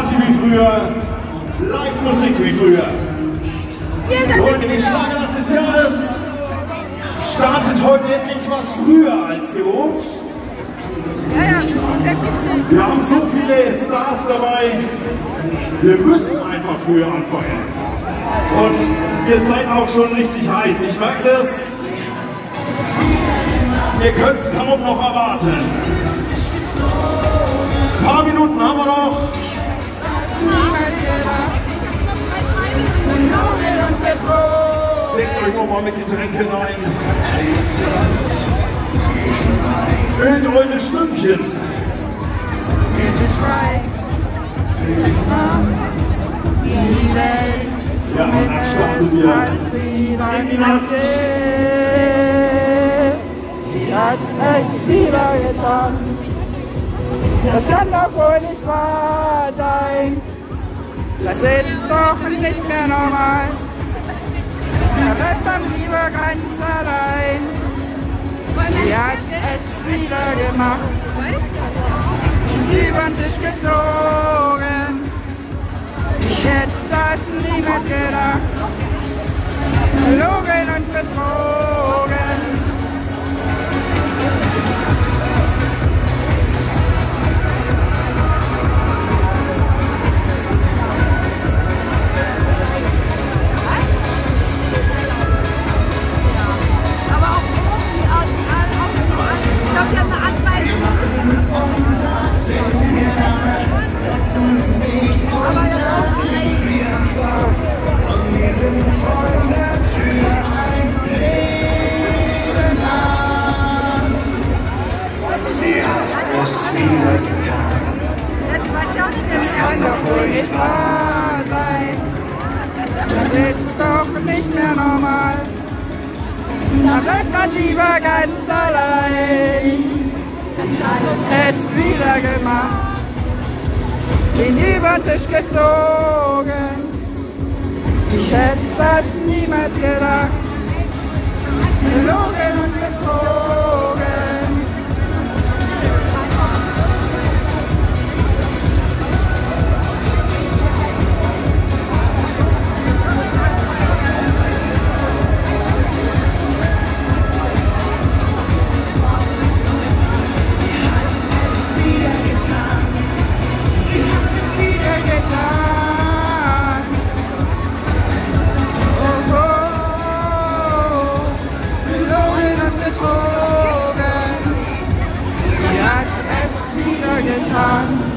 Party wie früher, Live-Musik wie früher. Freunde, die Schlagernacht des Jahres startet heute etwas früher als gewohnt. Ja, ja. Wir haben so viele Stars dabei, wir müssen einfach früher anfangen. Und ihr seid auch schon richtig heiß, ich merke das. Ihr könnt es kaum noch erwarten. Nochmal mit Getränken ein. Ölt eure Stündchen. Wir sind frei. Wir sind. In die Welt. Ja, und dann starten wir in die Nacht. Sie hat es wieder getan. Das kann doch wohl nicht wahr sein. Das ist doch nicht mehr normal. Bleibt man lieber ganz allein. Sie hat es wieder gemacht. Über den Tisch gezogen. Ich hätte das niemals gedacht. Nicht wahr sein. Das ist doch nicht mehr normal. Da bleibt man lieber ganz allein. Es wieder gemacht. Ihn über den Tisch gezogen. Ich hätte das niemals gedacht. um,